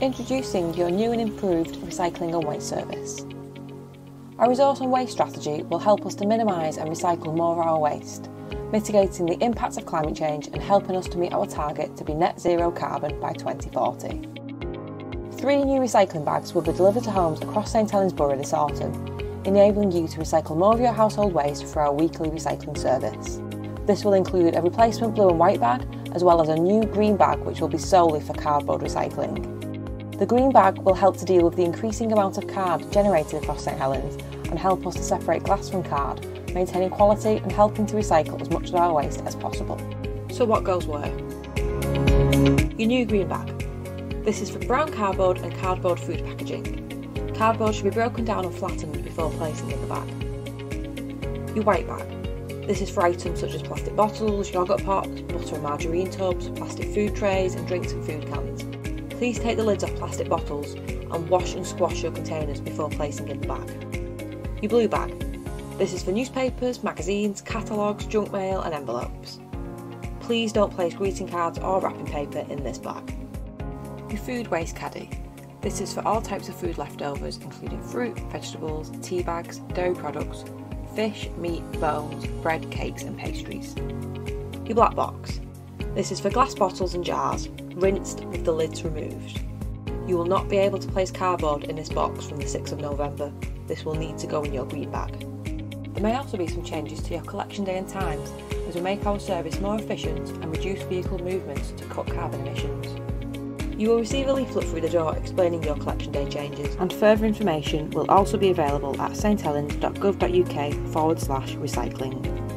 Introducing your new and improved recycling and waste service. Our resource and waste strategy will help us to minimise and recycle more of our waste, mitigating the impacts of climate change and helping us to meet our target to be net zero carbon by 2040. Three new recycling bags will be delivered to homes across St Helens Borough this autumn, enabling you to recycle more of your household waste for our weekly recycling service. This will include a replacement blue and white bag, as well as a new green bag which will be solely for cardboard recycling. The green bag will help to deal with the increasing amount of card generated across St Helens and help us to separate glass from card, maintaining quality and helping to recycle as much of our waste as possible. So what goes where? Your new green bag. This is for brown cardboard and cardboard food packaging. Cardboard should be broken down and flattened before placing in the bag. Your white bag. This is for items such as plastic bottles, yoghurt pots, butter and margarine tubs, plastic food trays and drinks and food cans. Please take the lids off plastic bottles and wash and squash your containers before placing in the bag. Your blue bag. This is for newspapers, magazines, catalogues, junk mail and envelopes. Please don't place greeting cards or wrapping paper in this bag. Your food waste caddy. This is for all types of food leftovers, including fruit, vegetables, tea bags, dairy products, fish, meat, bones, bread, cakes and pastries. Your black box. This is for glass bottles and jars, rinsed with the lids removed. You will not be able to place cardboard in this box from the 6th of November. This will need to go in your green bag. There may also be some changes to your collection day and times as we make our service more efficient and reduce vehicle movements to cut carbon emissions. You will receive a leaflet through the door explaining your collection day changes and further information will also be available at sthelens.gov.uk forward slash recycling.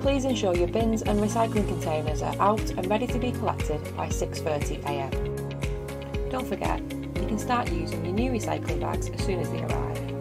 Please ensure your bins and recycling containers are out and ready to be collected by 6.30am. Don't forget, you can start using your new recycling bags as soon as they arrive.